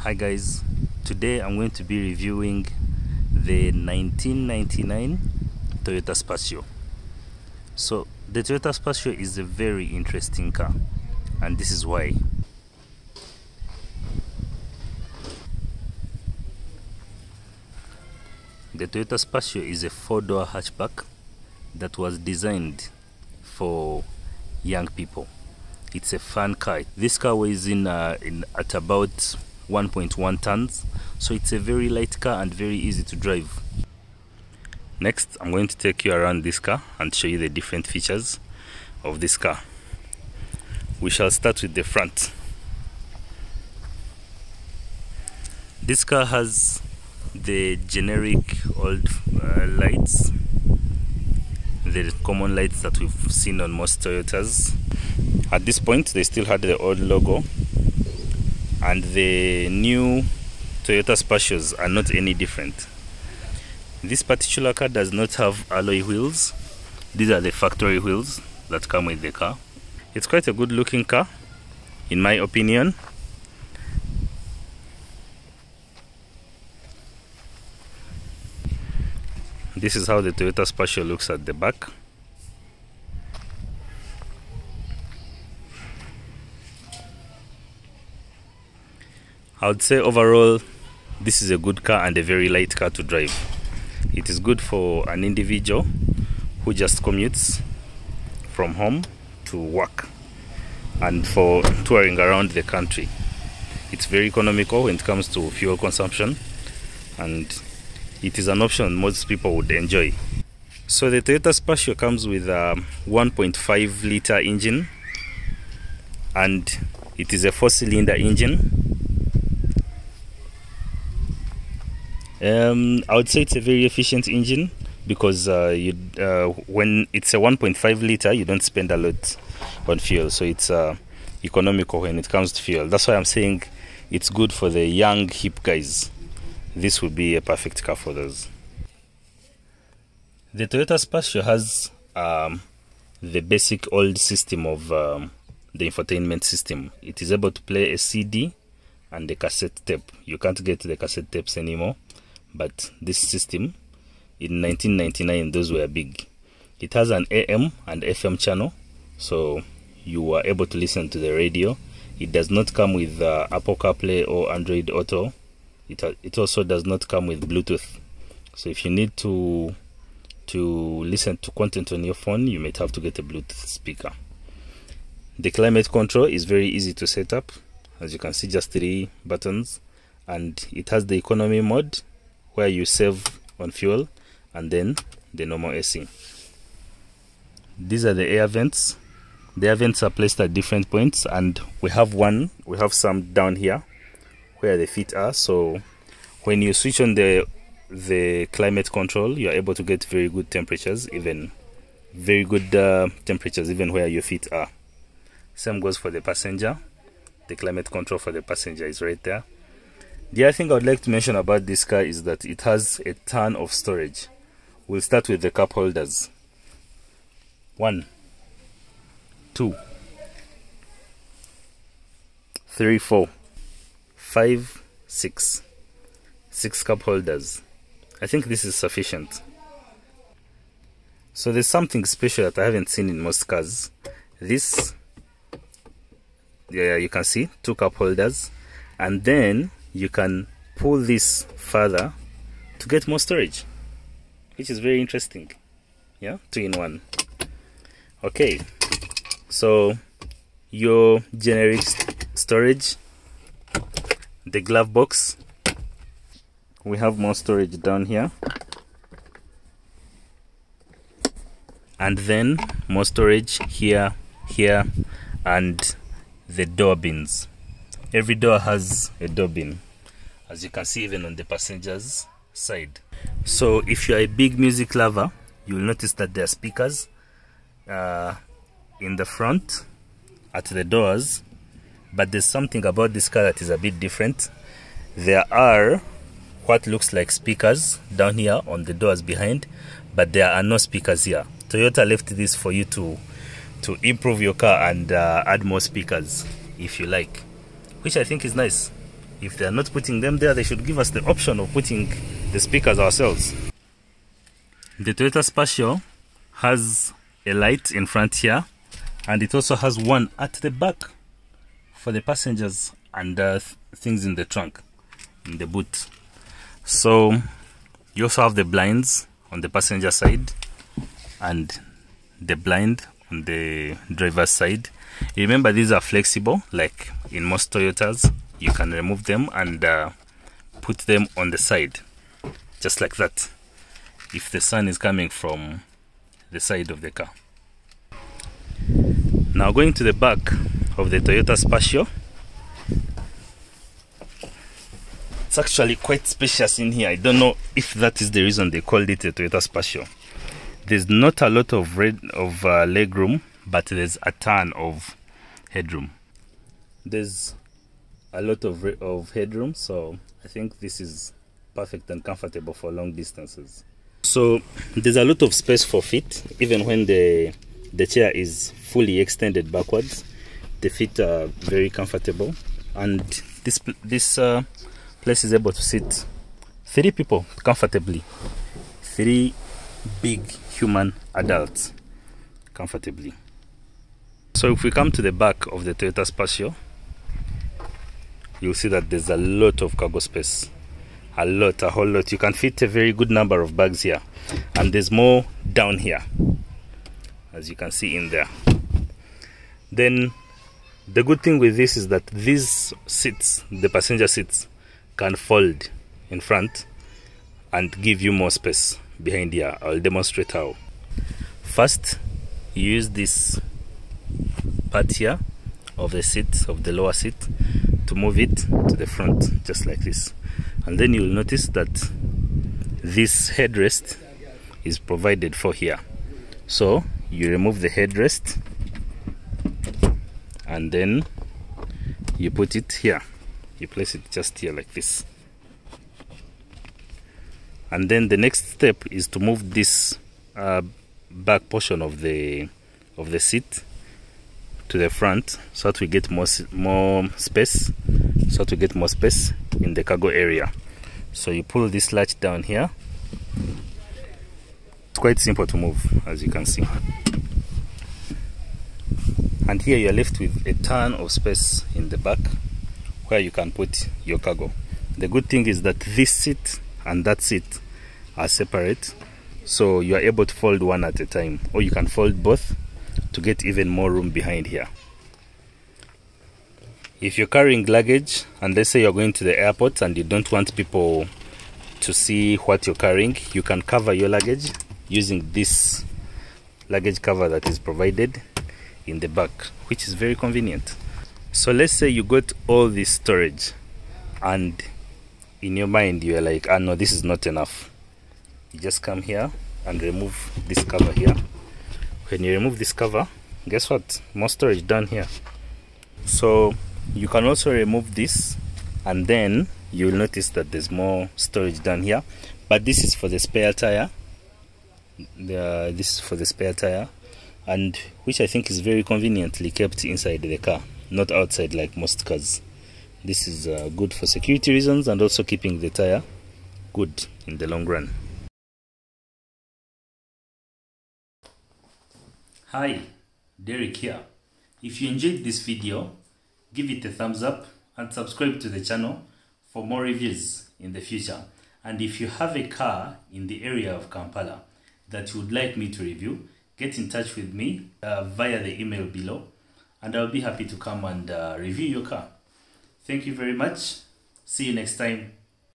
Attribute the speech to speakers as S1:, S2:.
S1: Hi guys, today I'm going to be reviewing the 1999 Toyota Spacio. So the Toyota Spacio is a very interesting car and this is why. The Toyota Spacio is a four-door hatchback that was designed for young people. It's a fun car. This car weighs in, uh, in at about 1.1 tons, so it's a very light car and very easy to drive. Next, I'm going to take you around this car and show you the different features of this car. We shall start with the front. This car has the generic old uh, lights the common lights that we've seen on most Toyotas. At this point, they still had the old logo, and the new Toyota Spacios are not any different. This particular car does not have alloy wheels. These are the factory wheels that come with the car. It's quite a good looking car, in my opinion. This is how the Toyota Spacio looks at the back. I would say overall this is a good car and a very light car to drive. It is good for an individual who just commutes from home to work and for touring around the country. It's very economical when it comes to fuel consumption and it is an option most people would enjoy. So the Toyota Spacio comes with a 1.5 liter engine and it is a four cylinder engine. Um, I would say it's a very efficient engine because uh, you, uh, when it's a 1.5 liter you don't spend a lot on fuel so it's uh, economical when it comes to fuel. That's why I'm saying it's good for the young hip guys this would be a perfect car for those. The Toyota Spacio has um, the basic old system of um, the infotainment system. It is able to play a CD and a cassette tape. You can't get the cassette tapes anymore, but this system in 1999 those were big. It has an AM and FM channel, so you are able to listen to the radio. It does not come with uh, Apple CarPlay or Android Auto it, it also does not come with Bluetooth. So if you need to to listen to content on your phone, you might have to get a Bluetooth speaker. The climate control is very easy to set up. As you can see, just three buttons, and it has the economy mode where you save on fuel, and then the normal AC. These are the air vents. The air vents are placed at different points, and we have one. We have some down here where the feet are so when you switch on the the climate control you are able to get very good temperatures even very good uh, temperatures even where your feet are same goes for the passenger the climate control for the passenger is right there the other thing i would like to mention about this car is that it has a ton of storage we'll start with the cup holders one two three four five, six, six cup holders. I think this is sufficient. So there's something special that I haven't seen in most cars. This, yeah, you can see two cup holders, and then you can pull this further to get more storage, which is very interesting. Yeah, two in one. Okay, so your generic storage the glove box we have more storage down here and then more storage here here and the door bins every door has a door bin as you can see even on the passengers side. So if you're a big music lover you will notice that there are speakers uh, in the front at the doors. But there's something about this car that is a bit different. There are what looks like speakers down here on the doors behind but there are no speakers here. Toyota left this for you to to improve your car and uh, add more speakers if you like which i think is nice if they are not putting them there they should give us the option of putting the speakers ourselves. The Toyota Spacio has a light in front here and it also has one at the back for the passengers and uh, th things in the trunk in the boot. So you also have the blinds on the passenger side and the blind on the driver's side. Remember these are flexible like in most toyotas you can remove them and uh, put them on the side. Just like that. If the sun is coming from the side of the car. Now going to the back of the Toyota Spacio it's actually quite spacious in here. I don't know if that is the reason they called it a Toyota Spacio there's not a lot of red of uh, leg room but there's a ton of headroom. There's a lot of of headroom so i think this is perfect and comfortable for long distances. So there's a lot of space for feet even when the the chair is fully extended backwards the feet are very comfortable. And this this uh, place is able to sit three people comfortably. Three big human adults comfortably. So if we come to the back of the Toyota Spacio, you'll see that there's a lot of cargo space. A lot, a whole lot. You can fit a very good number of bags here. And there's more down here, as you can see in there. Then the good thing with this is that these seats, the passenger seats, can fold in front and give you more space behind here i'll demonstrate how first use this part here of the seat of the lower seat to move it to the front just like this. And then you'll notice that this headrest is provided for here. So you remove the headrest and then you put it here. You place it just here like this. And then the next step is to move this uh, back portion of the of the seat to the front so that we get more more space so to get more space in the cargo area. So you pull this latch down here. It's quite simple to move as you can see. And here you're left with a ton of space in the back where you can put your cargo. The good thing is that this seat and that seat are separate so you are able to fold one at a time or you can fold both to get even more room behind here. If you're carrying luggage and let's say you're going to the airport and you don't want people to see what you're carrying you can cover your luggage using this luggage cover that is provided in the back which is very convenient. So let's say you got all this storage and in your mind you're like ah no this is not enough. You just come here and remove this cover here when you remove this cover guess what? More storage down here. So you can also remove this and then you'll notice that there's more storage down here. But this is for the spare tire. This is for the spare tire and which I think is very conveniently kept inside the car not outside like most cars. This is uh, good for security reasons and also keeping the tire good in the long run Hi, Derek here. If you enjoyed this video, give it a thumbs up and subscribe to the channel for more reviews in the future. And if you have a car in the area of Kampala that you would like me to review, get in touch with me uh, via the email below and I'll be happy to come and uh, review your car. Thank you very much. See you next time.